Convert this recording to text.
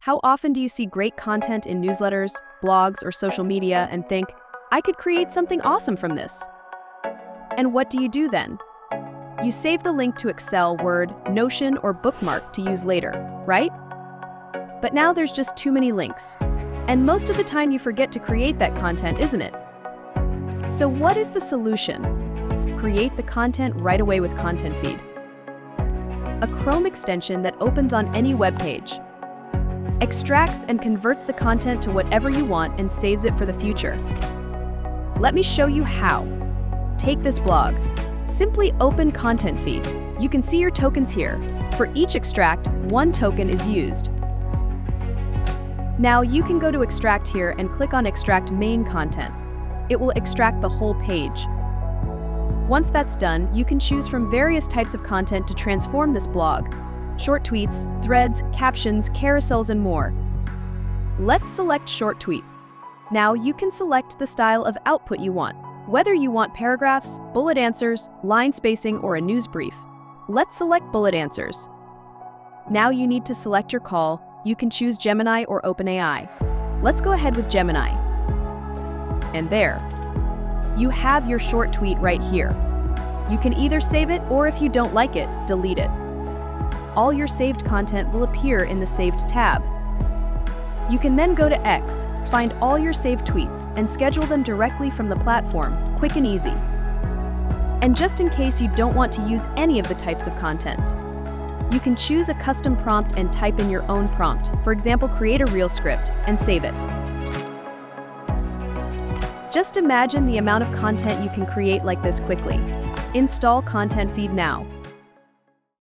How often do you see great content in newsletters, blogs, or social media and think, I could create something awesome from this? And what do you do then? You save the link to Excel, Word, Notion, or Bookmark to use later, right? But now there's just too many links. And most of the time you forget to create that content, isn't it? So what is the solution? Create the content right away with Content Feed. A Chrome extension that opens on any web page. Extracts and converts the content to whatever you want and saves it for the future. Let me show you how. Take this blog. Simply open Content Feed. You can see your tokens here. For each extract, one token is used. Now you can go to Extract here and click on Extract Main Content. It will extract the whole page. Once that's done, you can choose from various types of content to transform this blog. Short tweets, threads, captions, carousels, and more. Let's select Short Tweet. Now you can select the style of output you want, whether you want paragraphs, bullet answers, line spacing, or a news brief. Let's select bullet answers. Now you need to select your call, you can choose Gemini or OpenAI. Let's go ahead with Gemini. And there. You have your short tweet right here. You can either save it or if you don't like it, delete it. All your saved content will appear in the Saved tab. You can then go to X, find all your saved tweets, and schedule them directly from the platform, quick and easy. And just in case you don't want to use any of the types of content, you can choose a custom prompt and type in your own prompt, for example create a reel script, and save it. Just imagine the amount of content you can create like this quickly. Install Content Feed now.